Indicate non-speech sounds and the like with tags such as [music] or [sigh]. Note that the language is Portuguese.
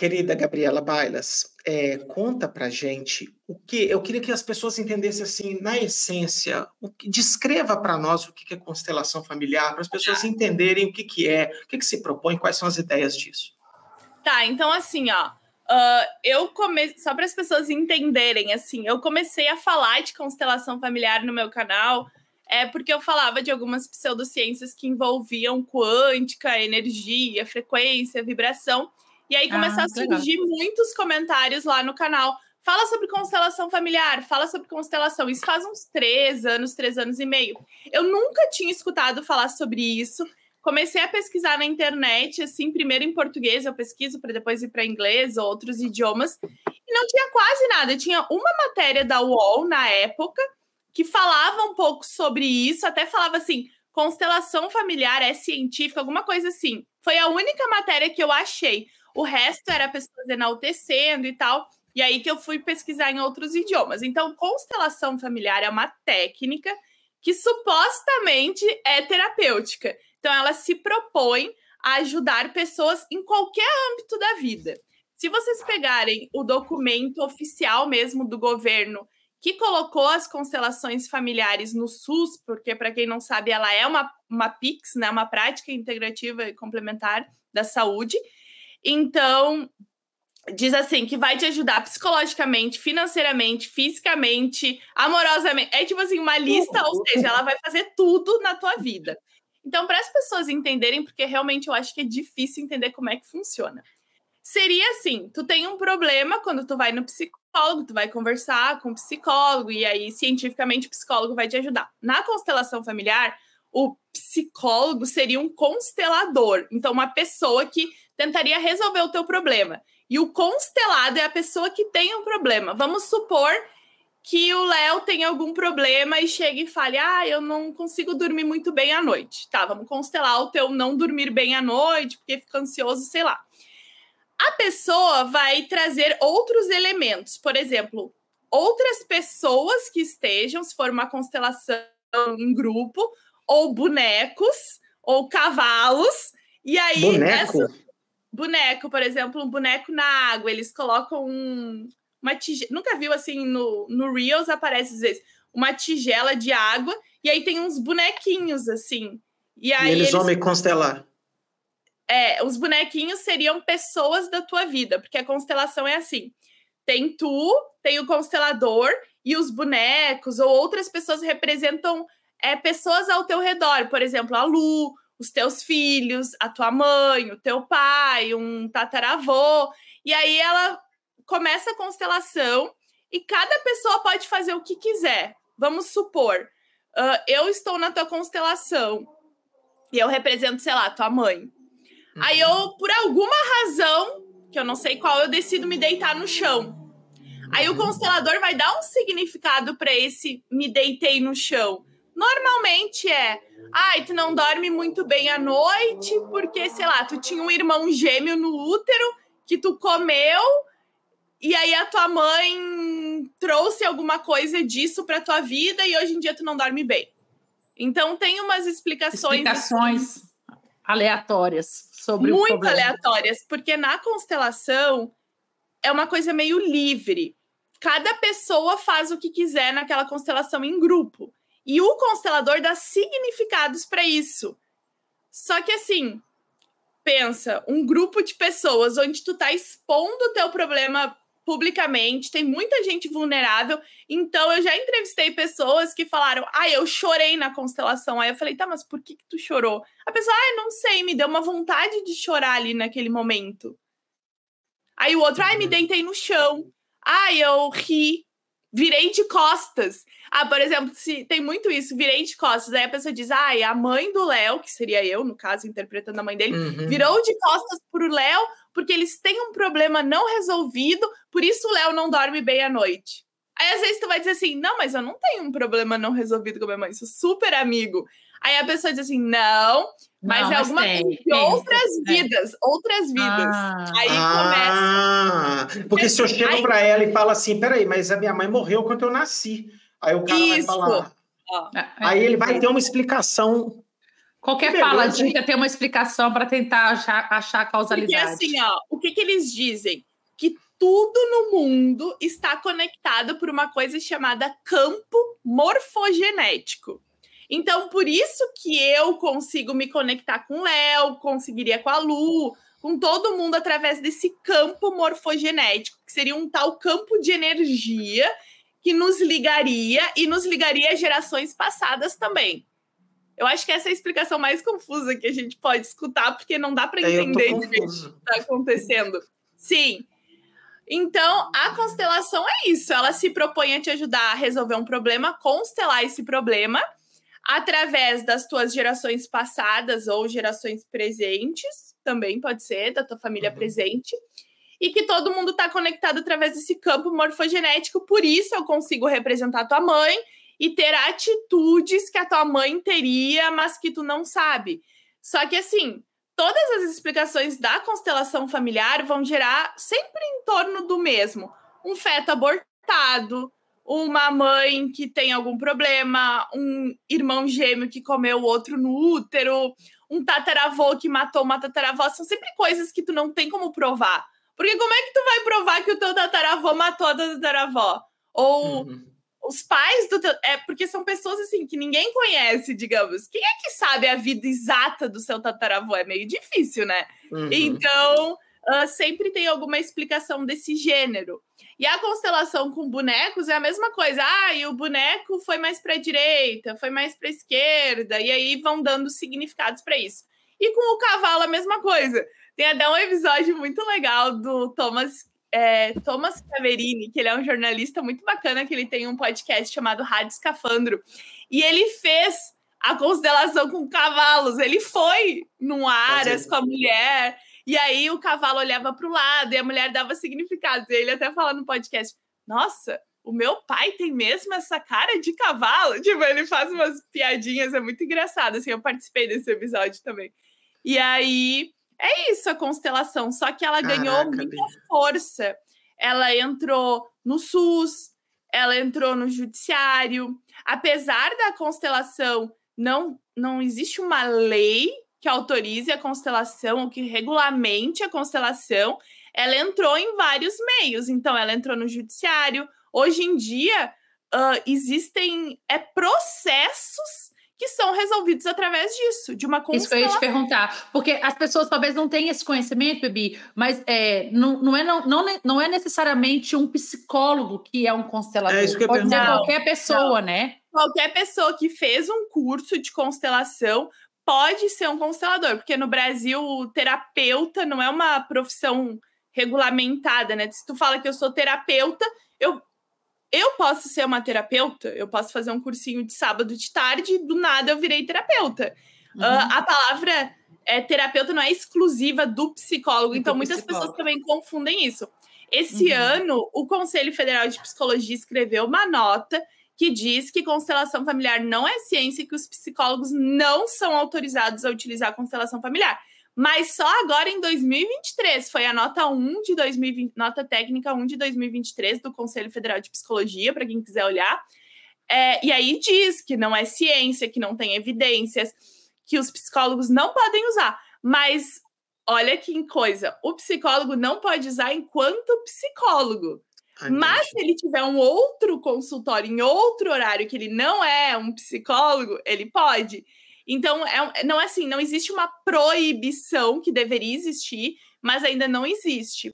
Querida Gabriela Bailas, é, conta pra gente o que. Eu queria que as pessoas entendessem assim, na essência, o que, descreva para nós o que é constelação familiar, para as pessoas entenderem o que, que é, o que, que se propõe, quais são as ideias disso. Tá, então assim, ó. Uh, eu comecei, só para as pessoas entenderem, assim, eu comecei a falar de constelação familiar no meu canal é porque eu falava de algumas pseudociências que envolviam quântica, energia, frequência, vibração. E aí começou ah, a surgir legal. muitos comentários lá no canal. Fala sobre constelação familiar, fala sobre constelação. Isso faz uns três anos, três anos e meio. Eu nunca tinha escutado falar sobre isso. Comecei a pesquisar na internet, assim, primeiro em português, eu pesquiso para depois ir para inglês ou outros idiomas. E não tinha quase nada. Tinha uma matéria da UOL na época que falava um pouco sobre isso, até falava assim: constelação familiar é científica, alguma coisa assim. Foi a única matéria que eu achei. O resto era pessoas enaltecendo e tal. E aí que eu fui pesquisar em outros idiomas. Então, constelação familiar é uma técnica que supostamente é terapêutica. Então, ela se propõe a ajudar pessoas em qualquer âmbito da vida. Se vocês pegarem o documento oficial mesmo do governo que colocou as constelações familiares no SUS, porque, para quem não sabe, ela é uma, uma PIX, né, uma prática integrativa e complementar da saúde. Então, diz assim que vai te ajudar psicologicamente, financeiramente, fisicamente, amorosamente. É tipo assim, uma lista, ou seja, ela vai fazer tudo na tua vida. Então, para as pessoas entenderem, porque realmente eu acho que é difícil entender como é que funciona. Seria assim, tu tem um problema quando tu vai no psicólogo, tu vai conversar com o psicólogo e aí cientificamente o psicólogo vai te ajudar. Na constelação familiar, o psicólogo seria um constelador, então uma pessoa que tentaria resolver o teu problema. E o constelado é a pessoa que tem um problema. Vamos supor que o Léo tem algum problema e chega e fale: Ah, eu não consigo dormir muito bem à noite. Tá, vamos constelar o teu não dormir bem à noite, porque fica ansioso, sei lá. A pessoa vai trazer outros elementos, por exemplo, outras pessoas que estejam, se for uma constelação em grupo, ou bonecos, ou cavalos. E aí, Boneco? Essa boneco, por exemplo, um boneco na água, eles colocam um, uma tigela. Nunca viu assim no, no Reels aparece às vezes uma tigela de água e aí tem uns bonequinhos assim. E, aí e eles, eles vão me constelar. É, os bonequinhos seriam pessoas da tua vida, porque a constelação é assim: tem tu, tem o constelador e os bonecos ou outras pessoas representam é, pessoas ao teu redor, por exemplo, a Lu, os teus filhos, a tua mãe, o teu pai, um tataravô. E aí ela começa a constelação e cada pessoa pode fazer o que quiser. Vamos supor, uh, eu estou na tua constelação e eu represento, sei lá, tua mãe. Uhum. Aí eu, por alguma razão, que eu não sei qual, eu decido me deitar no chão. Aí o uhum. constelador vai dar um significado para esse me deitei no chão. Normalmente é, ai, tu não dorme muito bem à noite porque, sei lá, tu tinha um irmão gêmeo no útero que tu comeu e aí a tua mãe trouxe alguma coisa disso para tua vida e hoje em dia tu não dorme bem. Então tem umas explicações explicações aleatórias sobre muito o aleatórias, porque na constelação é uma coisa meio livre. Cada pessoa faz o que quiser naquela constelação em grupo. E o constelador dá significados para isso. Só que assim, pensa, um grupo de pessoas onde tu tá expondo o teu problema publicamente, tem muita gente vulnerável. Então eu já entrevistei pessoas que falaram: "Ah, eu chorei na constelação". Aí eu falei: "Tá, mas por que que tu chorou?". A pessoa: "Ah, não sei, me deu uma vontade de chorar ali naquele momento". Aí o outro: "Ai, me uhum. deitei no chão". Ai, eu ri, virei de costas. Ah, por exemplo, se tem muito isso, virei de costas. Aí a pessoa diz: ah, a mãe do Léo, que seria eu, no caso, interpretando a mãe dele, uhum. virou de costas pro Léo porque eles têm um problema não resolvido, por isso o Léo não dorme bem à noite. Aí às vezes tu vai dizer assim: não, mas eu não tenho um problema não resolvido com a minha mãe, sou super amigo. Aí a pessoa diz assim: não, mas não, é alguma coisa de tem, outras tem, vidas, outras vidas. Ah, aí ah, começa. Porque se eu chego para ela e falo assim: peraí, mas a minha mãe morreu quando eu nasci. Aí o cara Isso. vai falar. Aí ele vai ter uma explicação Qualquer fala dica tem uma explicação para tentar achar, achar a causalidade. Porque assim, ó, o que, que eles dizem? Que tudo no mundo está conectado por uma coisa chamada campo morfogenético. Então, por isso que eu consigo me conectar com o Léo, conseguiria com a Lu, com todo mundo através desse campo morfogenético, que seria um tal campo de energia que nos ligaria e nos ligaria a gerações passadas também. Eu acho que essa é a explicação mais confusa que a gente pode escutar, porque não dá para entender o que está acontecendo. Sim. Então, a constelação é isso. Ela se propõe a te ajudar a resolver um problema, constelar esse problema através das tuas gerações passadas ou gerações presentes, também pode ser, da tua família uhum. presente, e que todo mundo está conectado através desse campo morfogenético, por isso eu consigo representar tua mãe e ter atitudes que a tua mãe teria, mas que tu não sabe. Só que assim, todas as explicações da constelação familiar vão gerar sempre em torno do mesmo: um feto abortado, uma mãe que tem algum problema, um irmão gêmeo que comeu o outro no útero, um tataravô que matou uma tataravó, são sempre coisas que tu não tem como provar. Porque como é que tu vai provar que o teu tataravô matou a tataravó? Ou uhum. os pais do teu... É porque são pessoas assim que ninguém conhece, digamos. Quem é que sabe a vida exata do seu tataravô? É meio difícil, né? Uhum. Então, uh, sempre tem alguma explicação desse gênero. E a constelação com bonecos é a mesma coisa. Ah, e o boneco foi mais para a direita, foi mais para a esquerda, e aí vão dando significados para isso. E com o cavalo a mesma coisa. Tem até um episódio muito legal do Thomas é, Thomas Caverini, que ele é um jornalista muito bacana, que ele tem um podcast chamado Rádio Escafandro. E ele fez a constelação com cavalos. Ele foi num Aras com a mulher e aí o cavalo olhava para o lado e a mulher dava significado. E ele até fala no podcast: Nossa, o meu pai tem mesmo essa cara de cavalo. [laughs] Tipo, ele faz umas piadinhas, é muito engraçado. Assim, eu participei desse episódio também. E aí é isso a constelação, só que ela Caraca, ganhou muita força. Ela entrou no SUS, ela entrou no judiciário. Apesar da constelação não não existe uma lei que autorize a constelação, ou que regulamente a constelação, ela entrou em vários meios. Então, ela entrou no judiciário. Hoje em dia, uh, existem é, processos que são resolvidos através disso, de uma constelação. Isso que eu ia te perguntar, porque as pessoas talvez não tenham esse conhecimento, Bibi, mas é, não, não, é, não, não, não é necessariamente um psicólogo que é um constelador. É isso que eu Pode ser qualquer pessoa, não. né? Qualquer pessoa que fez um curso de constelação pode ser um constelador, porque no Brasil o terapeuta não é uma profissão regulamentada, né? Se tu fala que eu sou terapeuta, eu eu posso ser uma terapeuta, eu posso fazer um cursinho de sábado de tarde, do nada eu virei terapeuta. Uhum. Uh, a palavra é, terapeuta não é exclusiva do psicólogo, então muitas psicólogo. pessoas também confundem isso. Esse uhum. ano, o Conselho Federal de Psicologia escreveu uma nota que diz que constelação familiar não é ciência e que os psicólogos não são autorizados a utilizar constelação familiar. Mas só agora em 2023 foi a nota 1 de 2020, nota técnica 1 de 2023 do Conselho Federal de Psicologia, para quem quiser olhar. É, e aí diz que não é ciência, que não tem evidências, que os psicólogos não podem usar. Mas olha que coisa, o psicólogo não pode usar enquanto psicólogo. Mas se ele tiver um outro consultório em outro horário que ele não é um psicólogo, ele pode. Então, é, não é assim, não existe uma proibição que deveria existir, mas ainda não existe.